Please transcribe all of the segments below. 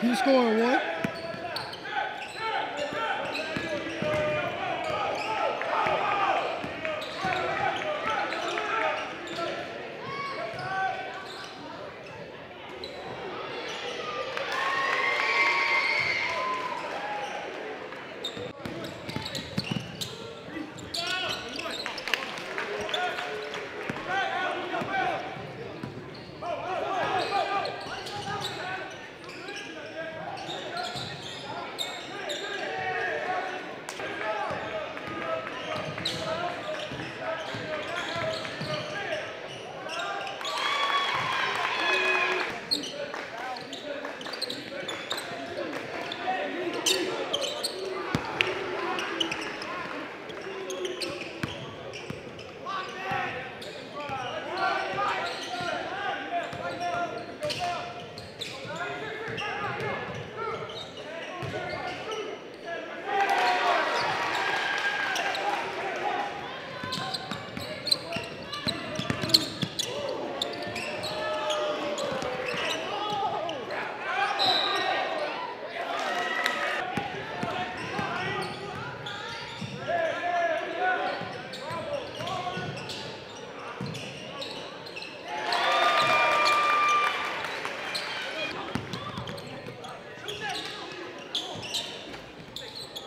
Keep scoring, one.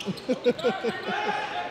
ハハハハ!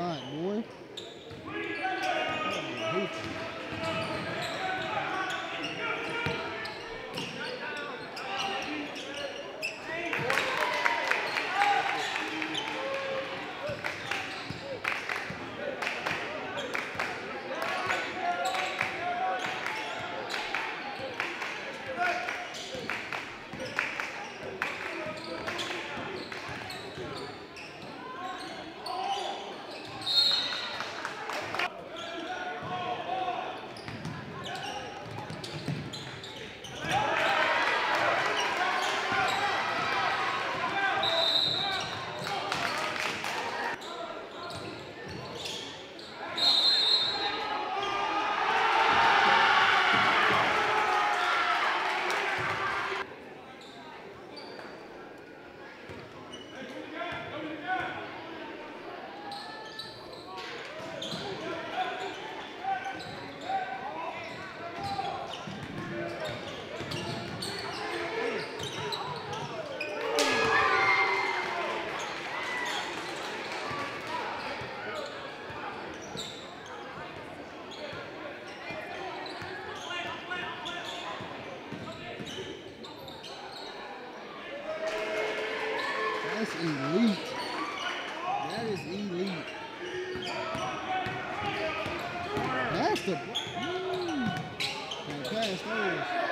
Shot, boy. Oh, Hate the. Can't pass.